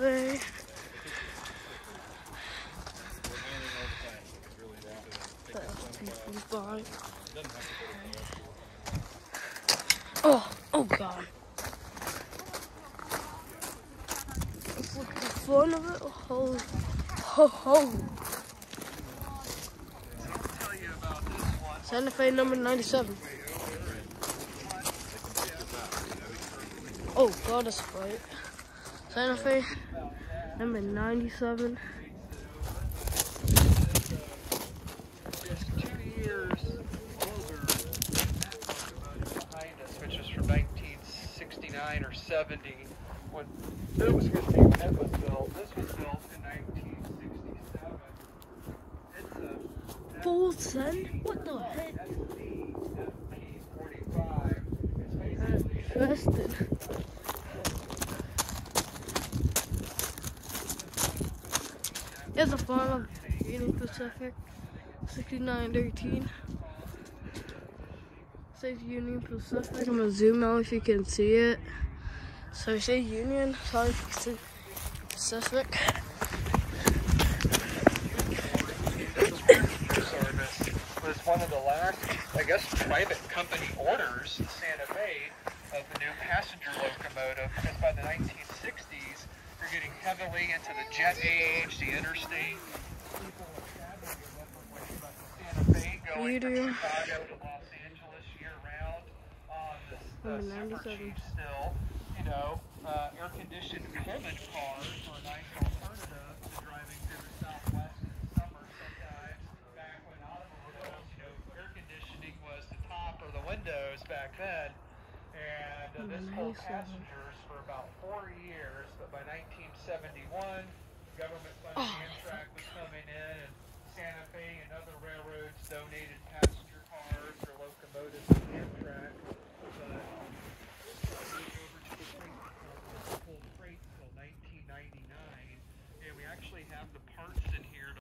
Fe. Bye. Oh, oh God. It's the of it. Oh, ho, ho. Santa Fe number 97. Oh God, that's right. Santa Fe number 97. Two years older behind us, which is from 1969 or 70. When it was excuse me, when it was built. This was built in 1967. It's a Full send? What the heck? P45. It's It's a fun of Union Pacific 6913. Says Union Pacific. I'm gonna zoom out if you can see it. So it says Union, Pacific. was one of the last, I guess, private company orders in Santa Fe of the new passenger locomotive because by the 1960s, you're getting heavily into the jet age, the interstate. People were traveling with them from Santa Fe going You do. Chicago to Los Angeles year round on this the super 97. cheap still, you know, uh, air-conditioned Pullman cars were a nice alternative to driving through the Southwest in the summer sometimes. Back when automobiles, you know, air conditioning was the top or the windows back then. And uh, this 97. passengers for about four years, but by 1971, government funded Oh.